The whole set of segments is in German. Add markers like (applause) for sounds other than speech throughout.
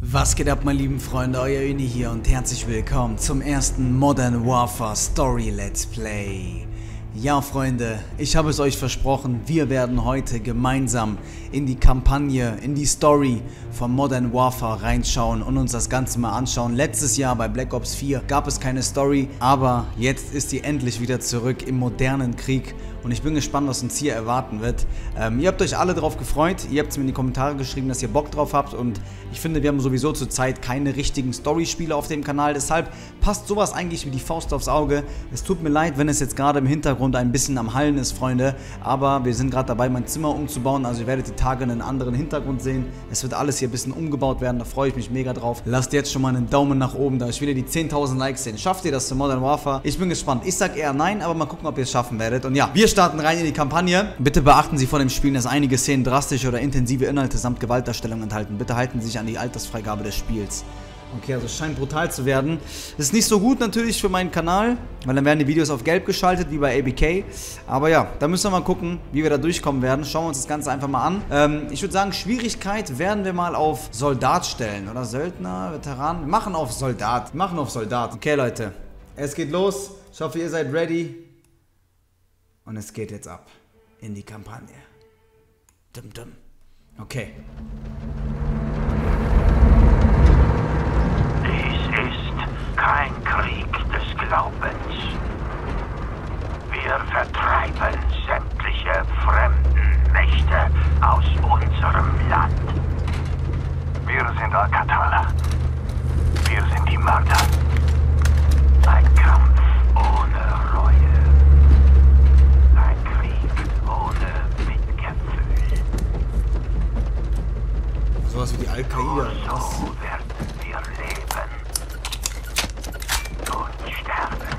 Was geht ab, meine lieben Freunde? Euer Uni hier und herzlich willkommen zum ersten Modern Warfare Story Let's Play. Ja, Freunde, ich habe es euch versprochen, wir werden heute gemeinsam in die Kampagne, in die Story von Modern Warfare reinschauen und uns das Ganze mal anschauen. Letztes Jahr bei Black Ops 4 gab es keine Story, aber jetzt ist sie endlich wieder zurück im modernen Krieg und ich bin gespannt, was uns hier erwarten wird. Ähm, ihr habt euch alle darauf gefreut, ihr habt es mir in die Kommentare geschrieben, dass ihr Bock drauf habt und ich finde, wir haben sowieso zurzeit keine richtigen Story-Spiele auf dem Kanal, deshalb passt sowas eigentlich wie die Faust aufs Auge. Es tut mir leid, wenn es jetzt gerade im Hintergrund ein bisschen am Hallen ist, Freunde, aber wir sind gerade dabei, mein Zimmer umzubauen, also ihr werdet die Tage einen anderen Hintergrund sehen. Es wird alles hier ein bisschen umgebaut werden, da freue ich mich mega drauf. Lasst jetzt schon mal einen Daumen nach oben da, ich will ja die 10.000 Likes sehen. Schafft ihr das zu Modern Warfare? Ich bin gespannt. Ich sag eher nein, aber mal gucken, ob ihr es schaffen werdet. Und ja, wir starten rein in die Kampagne. Bitte beachten Sie vor dem Spielen, dass einige Szenen drastische oder intensive Inhalte samt Gewaltdarstellung enthalten. Bitte halten Sie sich an die Altersfreigabe des Spiels. Okay, also es scheint brutal zu werden. Das ist nicht so gut natürlich für meinen Kanal, weil dann werden die Videos auf gelb geschaltet, wie bei ABK. Aber ja, da müssen wir mal gucken, wie wir da durchkommen werden. Schauen wir uns das Ganze einfach mal an. Ähm, ich würde sagen, Schwierigkeit werden wir mal auf Soldat stellen. Oder Söldner, Veteran. Wir machen auf Soldat. Wir machen auf Soldat. Okay, Leute. Es geht los. Ich hoffe, ihr seid ready. Und es geht jetzt ab in die Kampagne. Dum dum. Okay. Dies ist kein Krieg des Glaubens. Wir vertreiben sämtliche fremden Mächte aus unserem Land. Wir sind Alcatala. Wir sind die Mörder. Ein Kampf ohne Reue. Ein Krieg ohne Mitgefühl. Sowas wie die Al-Qaida. Was? So werden wir leben und sterben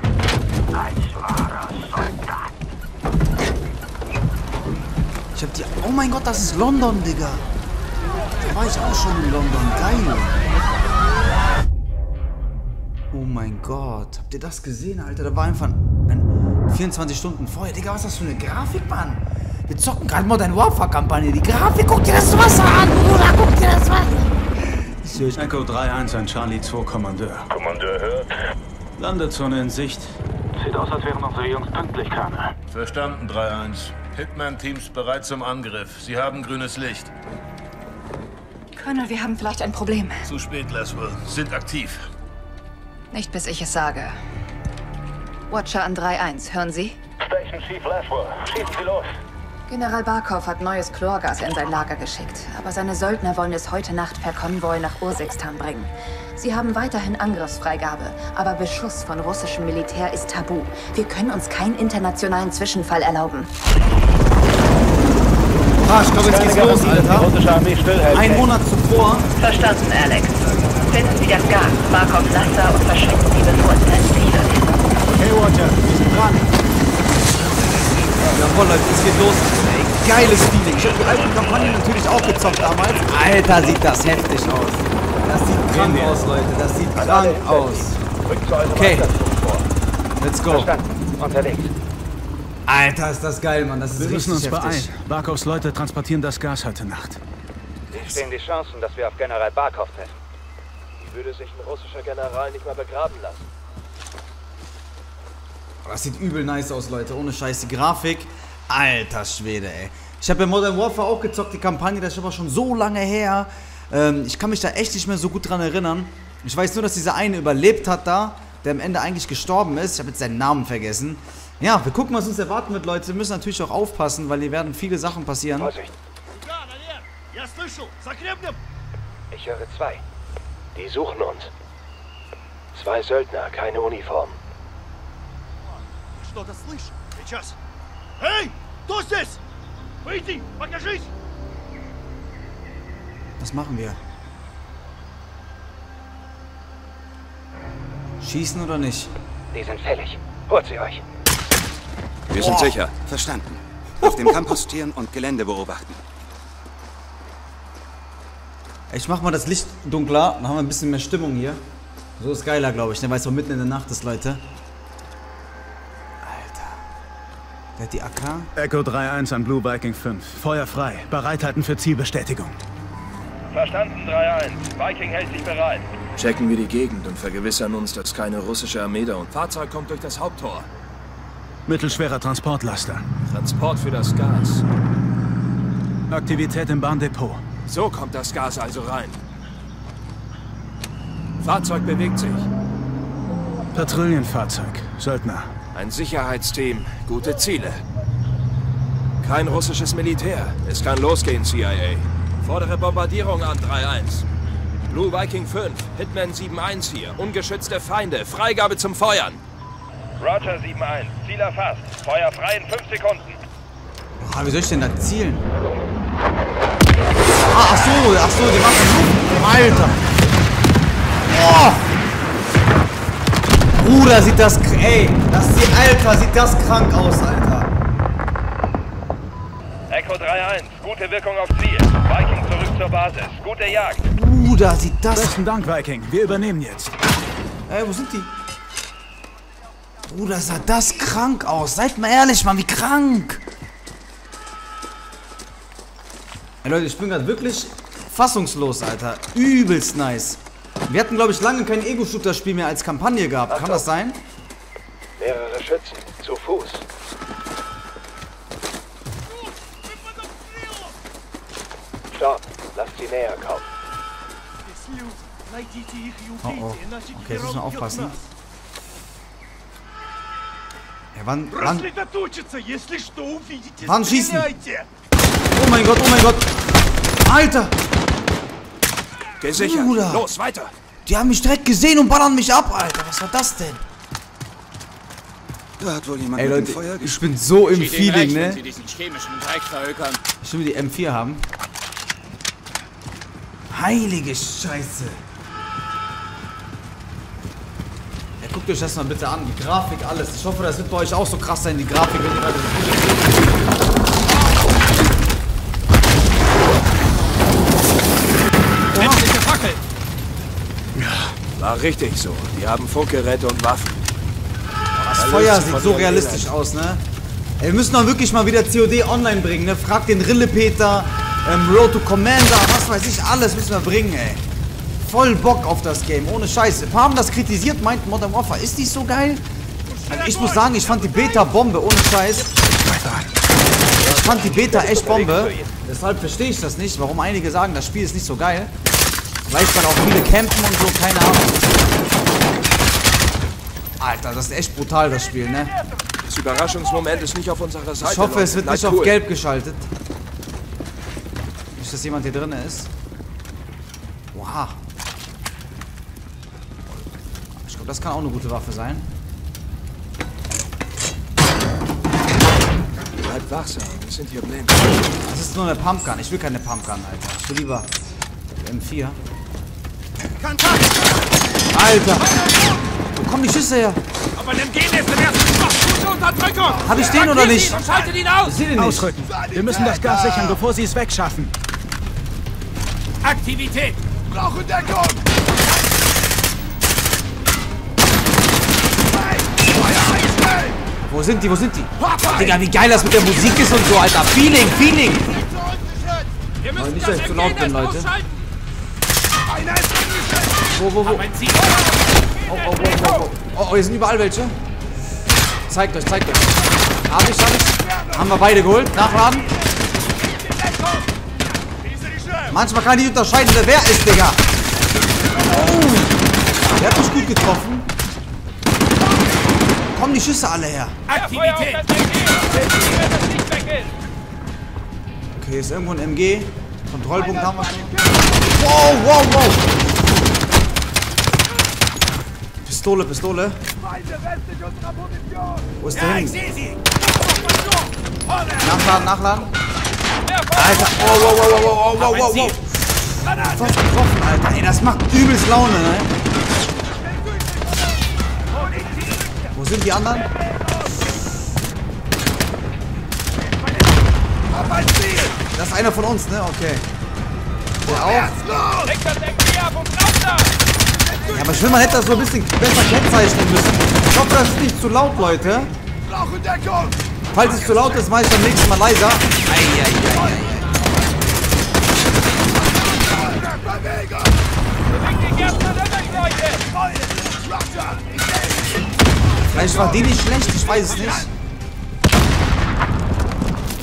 als wahrer Soldat. Ich hab die. Oh mein Gott, das ist London, Digga. Da war ich auch schon in London. Geil. Oh mein Gott. Habt ihr das gesehen, Alter? Da war einfach ein 24 Stunden vorher. Digga, was ist das für eine Grafik, Mann? Wir zocken gerade Modern Warfare-Kampagne. Die Grafik, guck dir das Wasser an, Bruder. Guck dir das Wasser Ich sehe Echo 3-1 an Charlie 2 Kommandeur. Kommandeur hört. Landezone in Sicht. Sieht aus, als wären unsere Jungs pünktlich, Kana. Verstanden, 3-1. Hitman-Teams bereit zum Angriff. Sie haben grünes Licht. Colonel, wir haben vielleicht ein Problem. Zu spät, Laswell. Sind aktiv. Nicht bis ich es sage. Watcher an 3-1, hören Sie? Station Chief Laswell. Schießen Sie los. General Barkov hat neues Chlorgas in sein Lager geschickt, aber seine Söldner wollen es heute Nacht per Konvoi nach Ursikstan bringen. Sie haben weiterhin Angriffsfreigabe, aber Beschuss von russischem Militär ist tabu. Wir können uns keinen internationalen Zwischenfall erlauben. Ah, ich glaube, jetzt geht's los, Alter. Ein Monat zuvor. Verstanden, Alex. Finden Sie das Gas, Barkovs Laster und verschwinden Sie, bevor es ein Ziel wird. Hey, Watcher, wir sind dran. Jawohl, Leute, es geht los. Ey, geiles Feeling. Ich habe die alten Kampagnen natürlich auch gezockt damals. Alter, sieht das heftig aus. Das sieht krank aus, Leute. Das sieht krank aus. Okay. Let's go. Verstanden. Unterwegs. Alter, ist das geil, Mann. Das ist Wir müssen uns richtig beeilen. heftig. Barkovs Leute transportieren das Gas heute Nacht. Wie stehen die Chancen, dass wir auf General Barkov treffen? Würde sich ein russischer General nicht mal begraben lassen. Das sieht übel nice aus, Leute. Ohne Scheiß. Die Grafik. Alter Schwede, ey. Ich habe ja Modern Warfare auch gezockt, die Kampagne. Das ist aber schon so lange her. Ähm, ich kann mich da echt nicht mehr so gut dran erinnern. Ich weiß nur, dass dieser eine überlebt hat da, der am Ende eigentlich gestorben ist. Ich habe jetzt seinen Namen vergessen. Ja, wir gucken, was uns erwarten wird, Leute. Wir müssen natürlich auch aufpassen, weil hier werden viele Sachen passieren. Vorsicht, ich höre zwei. Die suchen uns. Zwei Söldner, keine Uniform. Что-то слышу. Сейчас. Эй! Кто здесь? Выйди! Покажись! Was machen wir? Schießen oder nicht? Die sind fällig. Holt sie euch. Wir sind sicher. Verstanden. Auf dem Camp postieren und Gelände beobachten. Ich mach mal das Licht dunkler, dann haben wir ein bisschen mehr Stimmung hier. So ist geiler, glaube ich, ne? weil es so mitten in der Nacht ist, Leute. Alter. Der hat die AK. Echo 3-1 an Blue Viking 5. Feuer frei. Bereithalten für Zielbestätigung. Verstanden 3-1. Viking hält sich bereit. Checken wir die Gegend und vergewissern uns, dass keine russische Armee da und Fahrzeug kommt durch das Haupttor. Mittelschwerer Transportlaster. Transport für das Gas. Aktivität im Bahndepot. So kommt das Gas also rein. Fahrzeug bewegt sich. Patrouillenfahrzeug. Söldner. Ein Sicherheitsteam. Gute Ziele. Kein russisches Militär. Es kann losgehen, CIA. Fordere Bombardierung an 3-1. Blue Viking 5, Hitman 7-1 hier. Ungeschützte Feinde. Freigabe zum Feuern. Roger 7-1. Ziel erfasst. Feuer frei in 5 Sekunden. Ah, wie soll ich denn da zielen? Ah, ach so, ach so, die machen. Alter. Boah. Bruder, sieht das... Ey, das sieht... Alter, sieht das krank aus, Alter. Echo 3-1. Gute Wirkung auf Ziel. Viking zurück zur Basis. Gute Jagd. Bruder, sieht das... Besten Dank, Viking. Wir übernehmen jetzt. Ey, wo sind die? Bruder, sah das krank aus. Seid mal ehrlich, Mann, wie krank. Ey, Leute, ich bin gerade wirklich fassungslos, Alter. Übelst nice. Wir hatten, glaube ich, lange kein Ego-Shooter-Spiel mehr als Kampagne gehabt. Kann das sein? Mehrere Schützen. Zu Fuß. Stopp. Lasst sie näher kommen. Oh, oh. Okay, jetzt müssen wir aufpassen. Ey, wann, wann? Wann schießen? Oh mein Gott, oh mein Gott. Alter. Gesichert. Bruder. Los, weiter. Die haben mich direkt gesehen und ballern mich ab, Alter. Was war das denn? Da hat wohl jemand Ey, Leute, mit Feuer ich bin so im Feeling, ne? Ich will die M4 haben. Heilige Scheiße. Euch das mal bitte an. Die Grafik, alles. Ich hoffe, das wird bei euch auch so krass sein, die Grafik, wenn ihr gerade das Video seht. Menschliche Fackel! War richtig so. Die haben Funkgeräte und Waffen. Das Da Feuer sieht so realistisch Elend. aus, ne? Ey, wir müssen doch wirklich mal wieder COD online bringen, ne? Frag den Rillepeter, ähm, Road to Commander, was weiß ich, alles müssen wir bringen, ey. Voll Bock auf das Game, ohne Scheiße. Paar haben das kritisiert, meinten Modern Warfare, ist die so geil? Also ich muss sagen, ich fand die Beta Bombe, ohne Scheiß. Ich fand die Beta echt Bombe. Deshalb verstehe ich das nicht, warum einige sagen, das Spiel ist nicht so geil. Vielleicht weil auch viele campen und so, keine Ahnung. Alter, das ist echt brutal, das Spiel, ne? Das Überraschungsmoment ist nicht auf unserer Seite. Ich hoffe, Leute. es wird nicht cool. auf gelb geschaltet. Nicht, dass jemand hier drin ist. Wow. Das kann auch eine gute Waffe sein. Bleibt wachsam. Wir sind hier blind. Das ist nur eine Pumpgun. Ich will keine Pumpgun, Alter. Ich will lieber M4. Alter! Wo kommen die Schüsse her? Aber dann gehen jetzt im ersten Unterdrückung! Hab ich den oder nicht? Und schaltet ihn aus! Sehe den nicht. Ausrücken. Wir müssen das Gas sichern, bevor sie es wegschaffen. Aktivität! Brauche Deckung! Wo sind die? Wo sind die? Digga, wie geil das mit der Musik ist und so, Alter. Feeling, Feeling. Müssen nicht, das dass ich zu laut bin, Leute. Wo, wo, wo? Oh, oh, oh, oh, oh. oh, oh, hier sind überall welche. Zeigt euch, zeigt euch. Hab ich, hab ich. Haben wir beide geholt. Nachladen. Manchmal kann ich nicht unterscheiden, wer wer ist, Digga. Oh, der hat mich gut getroffen. Kommen die Schüsse alle her. Aktivität! Okay, ist irgendwo ein MG. Kontrollpunkt haben wir schon. Wow, wow, wow. Pistole, Pistole. Wo ist der hin? Nachladen, nachladen. Alter, oh, wow, wow, wow, wow, wow, wow, wow. Fast getroffen, Alter. Ey, das macht übelst Laune, ne? Sind die anderen? Das ist einer von uns, ne? Okay. Der auch? Ja, aber ich will, man hätte das so ein bisschen besser kennzeichnen müssen. Ich hoffe, das ist nicht zu laut, Leute. Falls es zu laut ist, mache ich beim nächsten Mal leiser. Eieieiei. Vielleicht war die nicht schlecht, ich weiß es nicht.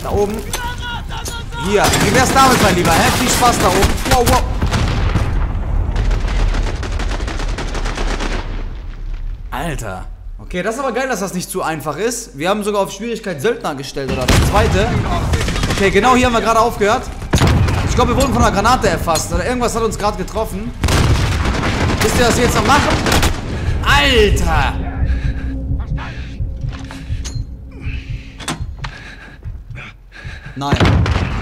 Da oben. Hier, wie wär's damit, mein Lieber? Hä? Viel Spaß da oben. Wow, wow. Alter. Okay, das ist aber geil, dass das nicht zu einfach ist. Wir haben sogar auf Schwierigkeit Söldner gestellt, oder das zweite. Okay, genau hier haben wir gerade aufgehört. Ich glaube, wir wurden von einer Granate erfasst. Oder irgendwas hat uns gerade getroffen. Wisst ihr, was wir jetzt noch machen? Alter! Nein.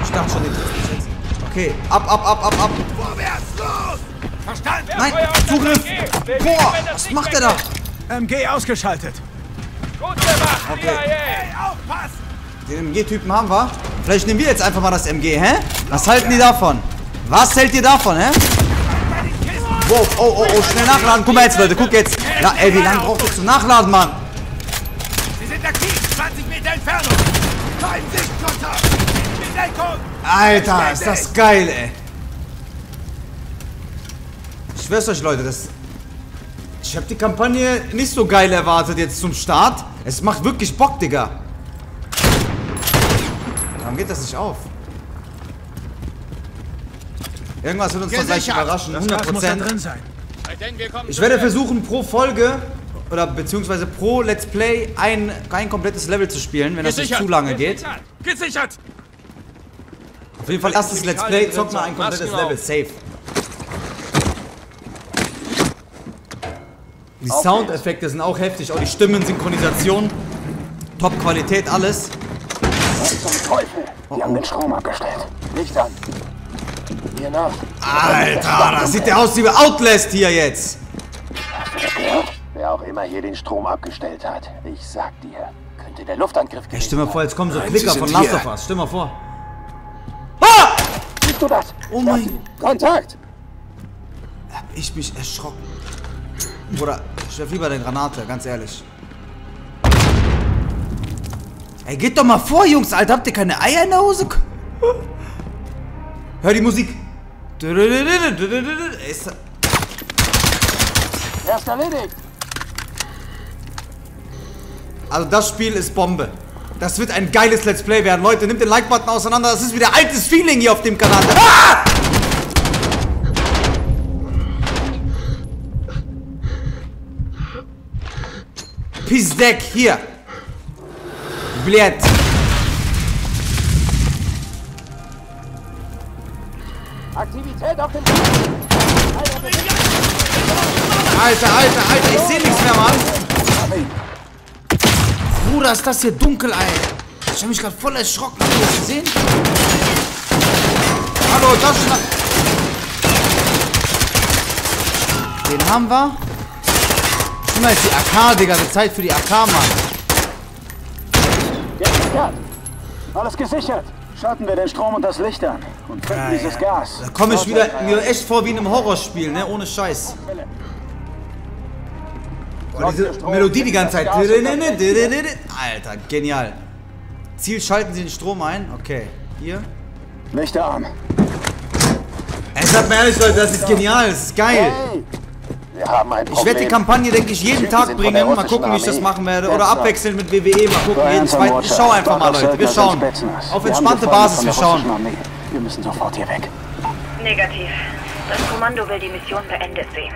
Ich dachte schon, den trifft mich jetzt. Okay, ab, ab, ab, ab, ab. Vorwärts, los! Verstanden? Nein, Zugriff! Boah, was macht der da? MG ausgeschaltet. Gut gemacht, Okay. Hey, aufpassen! Den MG-Typen haben wir. Vielleicht nehmen wir jetzt einfach mal das MG, hä? Was halten die davon? Was hält ihr davon, hä? Wow, oh, oh, oh, schnell nachladen. Guck mal jetzt, Leute, guck jetzt. Ja, ey, wie lange braucht ihr zum Nachladen, Mann? Sie sind aktiv! 20 Meter Entfernung! Kein Sichtkontakt! Alter, ist das geil, ey. Ich schwör's euch, Leute, das... Ich hab die Kampagne nicht so geil erwartet jetzt zum Start. Es macht wirklich Bock, Digga. Warum geht das nicht auf? Irgendwas wird uns doch gleich überraschen, Das Gas muss da 100%. drin sein. Ich werde versuchen, pro Folge oder beziehungsweise pro Let's Play ein, ein komplettes Level zu spielen, wenn das nicht zu lange geht. Gesichert! Auf jeden Fall erstes Let's Play, zockt mal ein komplettes. Level, safe. Die Soundeffekte sind auch heftig, auch die Stimmensynchronisation. Top-Qualität, alles. Zum Teufel! Die haben den Strom abgestellt. Licht an. Hier nach. Alter, das sieht ja aus wie bei Outlast hier jetzt. Wer auch immer hier den Strom abgestellt hat, ich sag dir, könnte der Luftangriff Hey, gewesen stell mir vor, jetzt kommen so Nein, Klicker von Last of Us. Stell mal vor. Siehst du das? Oh mein... Kontakt! Hab ich mich erschrocken. Bruder, ich werf lieber eine Granate, ganz ehrlich. Ey, geht doch mal vor, Jungs, Alter. Habt ihr keine Eier in der Hose? Hör die Musik. Ist- Er ist erledigt! Also das Spiel ist Bombe. Das wird ein geiles Let's Play werden. Leute, nehmt den Like-Button auseinander. Das ist wieder altes Feeling hier auf dem Kanal. Ah! Pizdek, hier. Bled. Aktivität auf dem Alter, Alter, Alter, ich sehe nichts mehr, Mann. Bruder, ist das hier dunkel, Alter. Ich habe mich gerade voll erschrocken. Habt ihr das gesehen? Hallo, Taschen. Den haben wir. Guck mal, jetzt die AK, Digga. Die Zeit für die AK, Mann. Gesichert! Alles gesichert! Schalten wir den Strom und das Licht an. Und finden dieses Gas. Da komme ich wieder mir echt vor wie in einem Horrorspiel, ne? Ohne Scheiß. Boah, diese Melodie die ganze Zeit. Alter, genial. Ziel schalten Sie den Strom ein. Okay. Hier. Lichter an. Ey, sagt mir ehrlich, Leute, das ist genial. Das ist geil. Wir haben ein Problem. Ich werde die Kampagne, denke ich, jeden Tag bringen. Mal gucken, wie ich das machen werde. Oder noch. abwechseln mit WWE. Mal gucken, jeden zweiten. Ich schau einfach mal, Leute. Wir schauen. Auf entspannte Basis, wir schauen. Wir müssen sofort hier weg. Negativ. Das Kommando will die Mission beendet sehen.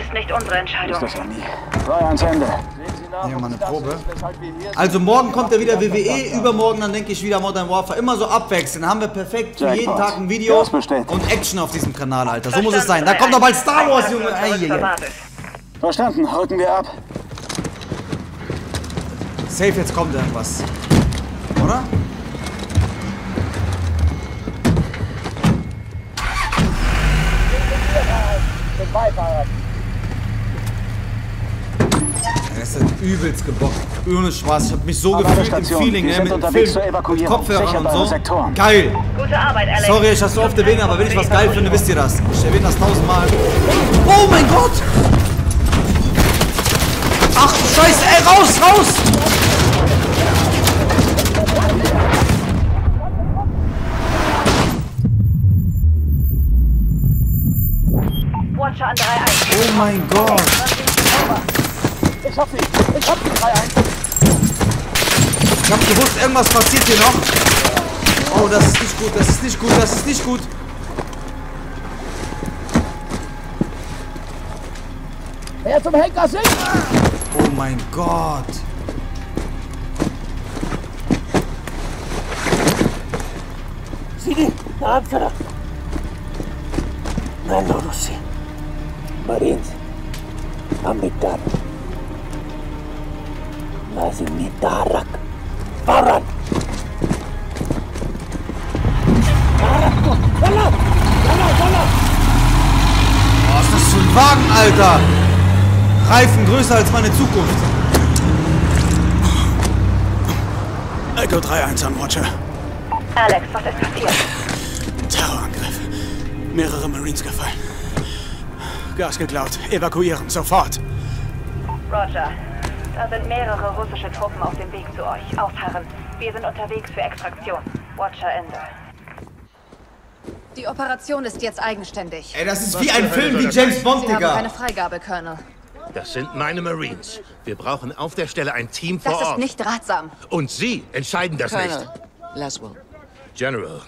Ist nicht unsere Ist Entscheidung. das an nie. Feuer ans Ende. Hier mal eine Probe. Also morgen kommt ja wieder WWE, übermorgen dann denke ich wieder Modern Warfare. Immer so abwechseln. Dann haben wir perfekt für jeden. Tag ein Video und Action auf diesem Kanal, Alter. So muss es sein. Da kommt doch bald Star Wars, Junge. Verstanden. Rücken wir ab. Safe, jetzt kommt irgendwas. Oder? Ist halt übelst gebockt. Ohne Spaß. Ich hab mich so gefühlt im. Feeling, Wir ne? Mit dem unterwegs Film. Mit. Kopfhörern und so. Sektoren. Geil. Gute Arbeit, Alex. Sorry, ich das so oft erwähne, aber wenn ich was geil finde, wisst ihr das. Ich erwähne das tausendmal. Oh mein Gott! Ach du Scheiße, ey, raus, raus! Watcher an 3-1. Oh mein Gott! Ich hab sie! Ich hab sie 3-1! Ich hab gewusst, irgendwas passiert hier noch. Oh, das ist nicht gut, das ist nicht gut, das ist nicht gut. Wer zum Henker sind? Oh mein Gott. Sidi, Ankara. Nando Russi. Marines. Amitar. Faran. Was ist das für ein Wagen, Alter? Reifen größer als meine Zukunft. Echo 3-1 am Watcher. Alex, was ist passiert? Terrorangriff. Mehrere Marines gefallen. Gas geklaut. Evakuieren, sofort. Roger. Da sind mehrere russische Truppen auf dem Weg zu euch. Ausharren. Wir sind unterwegs für Extraktion. Watcher Ende. Die Operation ist jetzt eigenständig. Ey, das ist wie ein Film wie James Bond, Sie haben Digga. keine Freigabe, Colonel. Das sind meine Marines. Wir brauchen auf der Stelle ein Team vor Das ist Ort. nicht ratsam. Und Sie entscheiden das nicht. Colonel Laswell. General,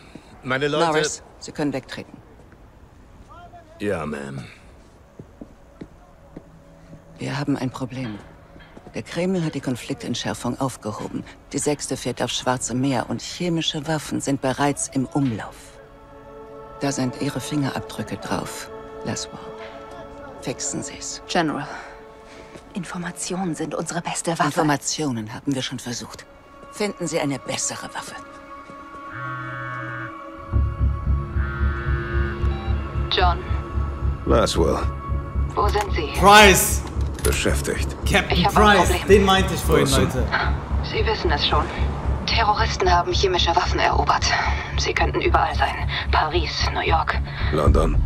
meine Leute... Norris, Sie können wegtreten. Ja, Ma'am. Wir haben ein Problem. Der Kreml hat die Konfliktentschärfung aufgehoben. Die Sechste fährt aufs Schwarze Meer und chemische Waffen sind bereits im Umlauf. Da sind Ihre Fingerabdrücke drauf, Laswell. Fixen Sie's. General, Informationen sind unsere beste Waffe. Informationen haben wir schon versucht. Finden Sie eine bessere Waffe. John, Laswell, wo sind Sie? Price. Beschäftigt. Captain Price. Den meinte ich vorhin, Awesome. Leute. Sie wissen es schon. Terroristen haben chemische Waffen erobert. Sie könnten überall sein. Paris, New York. London.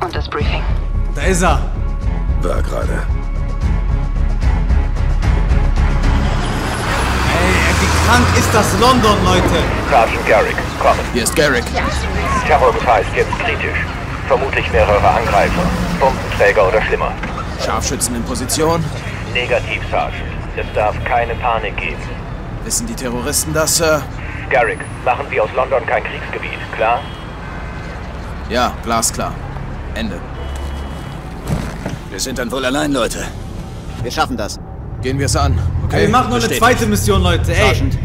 Und das Briefing. Da ist er. War gerade. Ey, wie krank ist das London, Leute? Sergeant Garrick, kommen. Hier ist Garrick. Terrorgefahr ist jetzt kritisch. Vermutlich mehrere Angreifer. Bombenträger oder schlimmer. Scharfschützen in Position. Negativ, Sergeant. Es darf keine Panik geben. Wissen die Terroristen das, Sir? Garrick, machen Sie aus London kein Kriegsgebiet, klar? Ja, glasklar. Ende. Wir sind dann wohl allein, Leute. Wir schaffen das. Gehen wir es an. Okay. Ey, wir machen noch eine zweite Mission, Leute. Ey, Sergeant.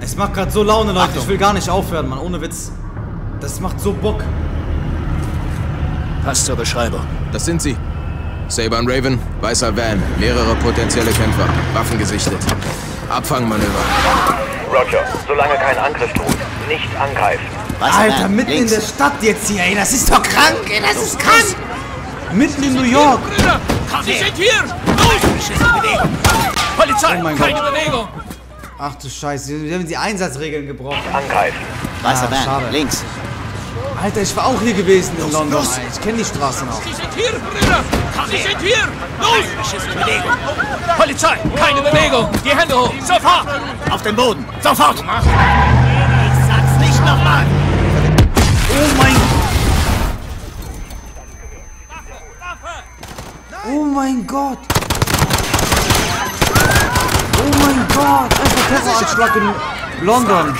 es macht gerade so Laune, Leute. Achtung. Ich will gar nicht aufhören, Mann. Ohne Witz. Das macht so Bock. Passt zur Beschreibung. Das sind sie. Saber und Raven, weißer Van, mehrere potenzielle Kämpfer, Waffen gesichtet. Abfangmanöver. Roger, solange kein Angriff droht, nicht angreifen. Alter, mitten in der Stadt jetzt hier, ey. Das ist doch krank, ey. Das ist krank. Mitten in New York. Sie sind hier! Polizei! Oh keine Gott. Bewegung! Ach du Scheiße, wir haben die Einsatzregeln gebrochen. Angreifen. Weißer Ah, Van, schade. links. Alter, ich war auch hier gewesen in London. ey. Ich kenne die Straße noch. Sie sind hier, Brüder! Sie sind hier! Los! Bewegung! Polizei! Keine Bewegung! Die Hände hoch! Sofort! Auf den Boden. Sofort! Ich sag's nicht nochmal. Oh mein Oh mein Gott. Oh mein Gott. Einfach Terroranschlag in London.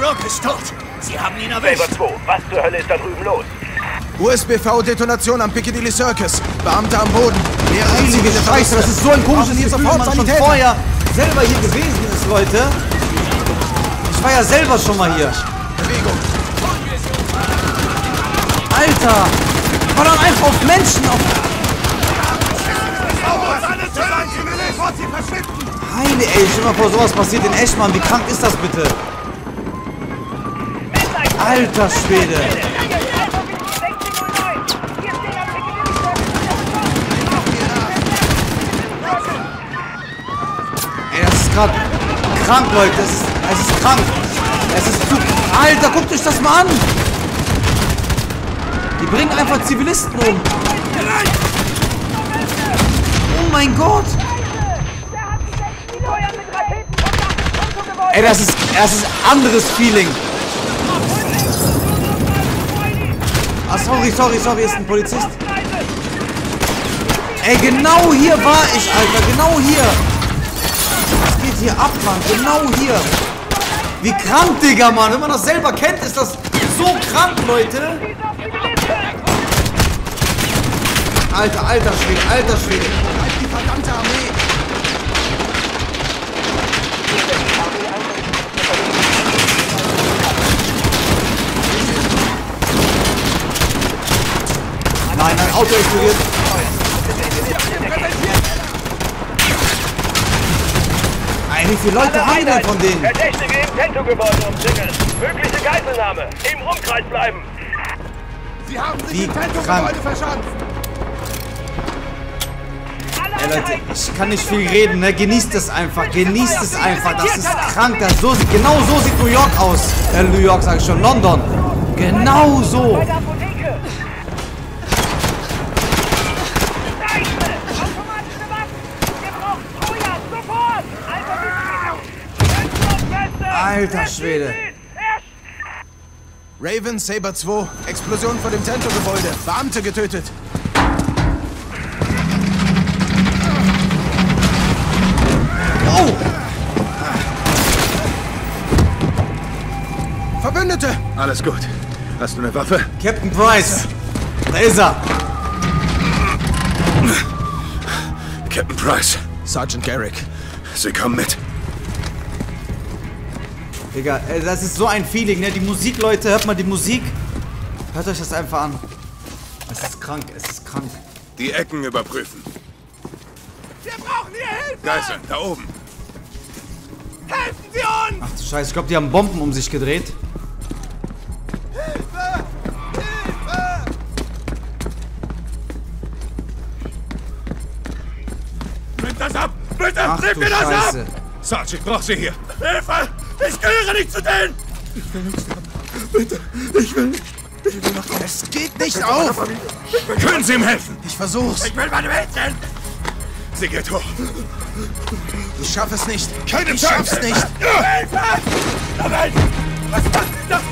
Rock ist tot! Sie haben ihn erwischt! Saber 2, was zur Hölle ist da drüben los? USBV-Detonation am Piccadilly Circus. Beamte am Boden. Heilige zivile Scheiße, das ist so ein komisches hier Gefühl, sofort wenn man schon vorher selber hier gewesen ist, Leute. Ich war ja selber schon mal hier. Bewegung. Alter. Ballern einfach auf Menschen. Auf Heile, ey. Stell dir mal vor, sowas passiert in echt, Mann. Wie krank ist das bitte? Alter Schwede. Ey, das ist gerade krank, Leute. Das ist, es ist krank. Es ist zu... Alter, guckt euch das mal an. Die bringen einfach Zivilisten um. Oh mein Gott. Ey, das ist, das ist anderes Feeling. Das sorry, sorry, sorry, ist ein Polizist. Ey, genau hier war ich, Alter. Genau hier. Was geht hier ab, Mann? Genau hier. Wie krank, Digga, Mann. Wenn man das selber kennt, ist das so krank, Leute. Alter, alter Schwede, alter Schwede. Die verdammte Armee. Nein, ein Auto explodiert. Ey, wie viele Leute haben denn von denen? Verdächtige im Tento-Gebäude umzingeln. Mögliche Geiselnahme. Im Umkreis bleiben. Sie haben sich Wie im. Tento-Gebäude verschanzt. Ey Leute, ich kann nicht viel reden, ne? Genießt es einfach, genießt es einfach. Das ist krank. Das so sieht, genau so sieht New York aus. Äh, New York sag ich schon, London. Genau so. Bei der Apotheke. Scheiße! Automatische Waffen! Wir brauchen Feuer! Sofort! Alter, Schwede. Raven, Saber 2, Explosion vor dem Tento-Gebäude. Beamte getötet. Oh! Verbündete! Alles gut. Hast du eine Waffe? Captain Price. Da ist er. Captain Price. Sergeant Garrick. Sie kommen mit. Digga, ey, das ist so ein Feeling, ne? Die Musik, Leute, hört mal die Musik. Hört euch das einfach an. Es ist krank, es ist krank. Die Ecken überprüfen. Wir brauchen hier Hilfe! Geiseln, da oben. Helfen Sie uns! Ach du Scheiße, ich glaube, die haben Bomben um sich gedreht. Hilfe! Hilfe! Nehmt das ab! Bitte, Ach du mir das Scheiße. ab! Sarge, ich brauch Sie hier. Hilfe! Ich gehöre nicht zu denen! Ich will nichts haben. Bitte, ich will nicht. Ich will nach Hause. Es geht nicht auf! Können Sie ihm helfen? Ich versuch's. Ich will meine Mädchen! Sie geht hoch. Ich schaff es nicht. Keine ich Chance. schaff's nicht. Hilfe! Nein! Was macht das?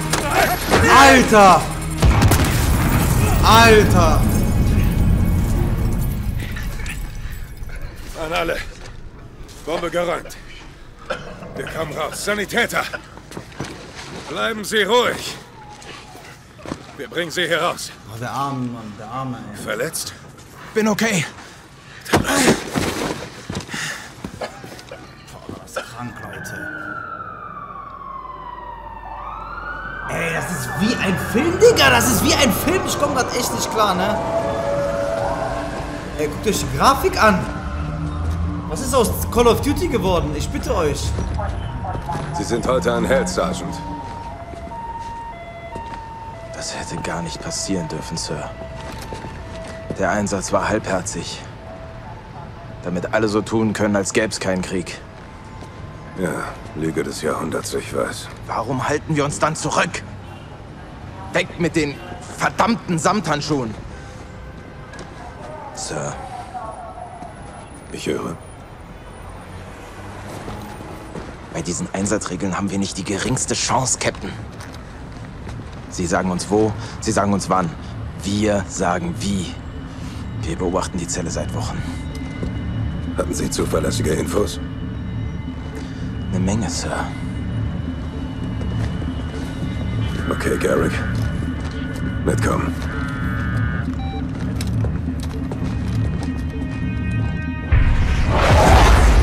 Alter! Alter! An alle. Bombe geräumt. Wir kommen raus. Sanitäter! Bleiben Sie ruhig. Wir bringen Sie hier raus. Oh, der Arme, Mann, der Arme, ey. Verletzt? Bin okay. Das ist krank, Leute. Ey, das ist wie ein Film, Digga. Das ist wie ein Film. Ich komme grad echt nicht klar, ne? Ey, guckt euch die Grafik an. Was ist aus Call of Duty geworden? Ich bitte euch. Sie sind heute ein Held, Sergeant. Das hätte gar nicht passieren dürfen, Sir. Der Einsatz war halbherzig. Damit alle so tun können, als gäbe es keinen Krieg. Ja, Lüge des Jahrhunderts, ich weiß. Warum halten wir uns dann zurück? Weg mit den verdammten Samthandschuhen! Sir, Ich höre. Bei diesen Einsatzregeln haben wir nicht die geringste Chance, Captain. Sie sagen uns wo, sie sagen uns wann. Wir sagen wie. Wir beobachten die Zelle seit Wochen. Hatten Sie zuverlässige Infos? Eine Menge, Sir. Okay, Garrick. Mitkommen.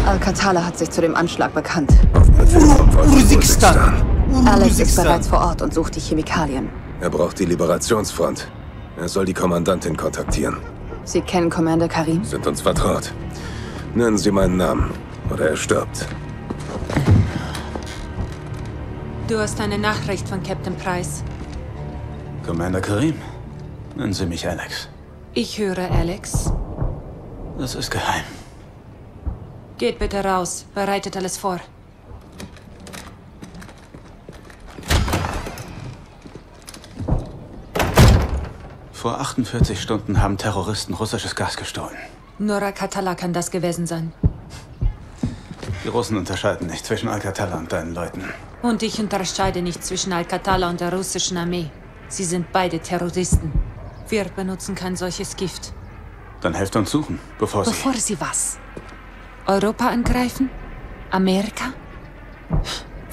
Alcatala hat sich zu dem Anschlag bekannt. Uruzikistan. Alex ist bereits vor Ort und sucht die Chemikalien. Er braucht die Liberationsfront. Er soll die Kommandantin kontaktieren. Sie kennen Commander Karim? Sind uns vertraut. Nennen Sie meinen Namen oder er stirbt. Du hast eine Nachricht von Captain Price. Commander Karim, nennen Sie mich Alex. Ich höre Alex. Das ist geheim. Geht bitte raus. Bereitet alles vor. Vor 48 Stunden haben Terroristen russisches Gas gestohlen. Nur Alcatala kann das gewesen sein. Die Russen unterscheiden nicht zwischen Alcatala und deinen Leuten. Und ich unterscheide nicht zwischen Alcatala und der russischen Armee. Sie sind beide Terroristen. Wir benutzen kein solches Gift. Dann helft uns suchen, bevor sie... Bevor sie was? Europa angreifen? Amerika?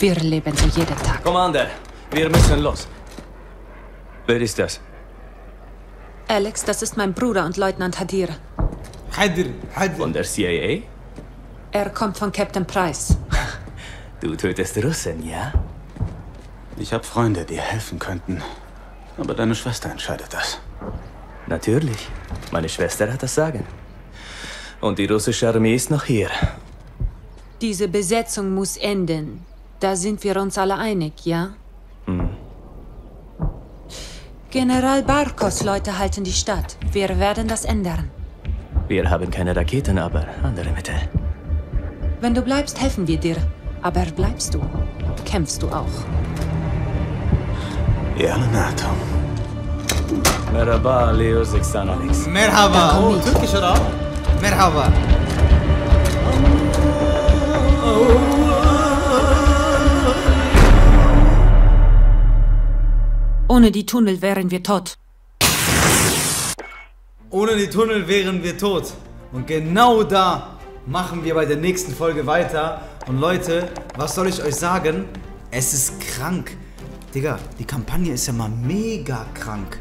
Wir leben so jeden Tag. Commander, wir müssen los. Wer ist das? Alex, das ist mein Bruder und Leutnant Hadir. Hadir, Hadir. Von der CIA? Er kommt von Captain Price. (laughs) Du tötest Russen, ja? Ich habe Freunde, die helfen könnten. Aber deine Schwester entscheidet das. Natürlich. Meine Schwester hat das Sagen. Und die russische Armee ist noch hier. Diese Besetzung muss enden. Da sind wir uns alle einig, ja? General Barkos Leute halten die Stadt. Wir werden das ändern. Wir haben keine Raketen, aber andere Mittel. Wenn du bleibst, helfen wir dir. Aber bleibst du, kämpfst du auch. Ja, NATO. Merhaba, Leo Sextan Alex. Merhaba. Oh, türkisch oder? Merhaba. Ohne die Tunnel wären wir tot. Ohne die Tunnel wären wir tot. Und genau da machen wir bei der nächsten Folge weiter. Und Leute, was soll ich euch sagen? Es ist krank. Digga, die Kampagne ist ja mal mega krank.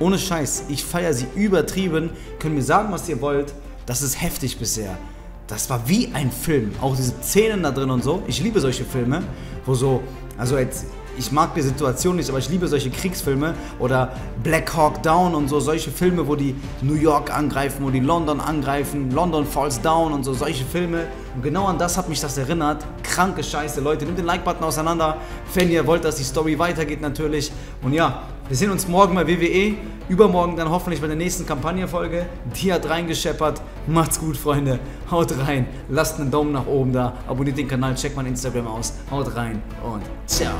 Ohne Scheiß, ich feiere sie übertrieben. Könnt mir sagen, was ihr wollt. Das ist heftig bisher. Das war wie ein Film. Auch diese Szenen da drin und so. Ich liebe solche Filme, wo so, also jetzt, ich mag die Situation nicht, aber ich liebe solche Kriegsfilme oder Black Hawk Down und so solche Filme, wo die New York angreifen, wo die London angreifen, London Falls Down und so solche Filme. Und genau an das hat mich das erinnert. Kranke Scheiße, Leute. Nehmt den Like-Button auseinander, wenn ihr wollt, dass die Story weitergeht natürlich. Und ja, wir sehen uns morgen bei WWE. Übermorgen dann hoffentlich bei der nächsten Kampagnenfolge. Die hat reingescheppert. Macht's gut, Freunde. Haut rein. Lasst einen Daumen nach oben da. Abonniert den Kanal, checkt mein Instagram aus. Haut rein und ciao.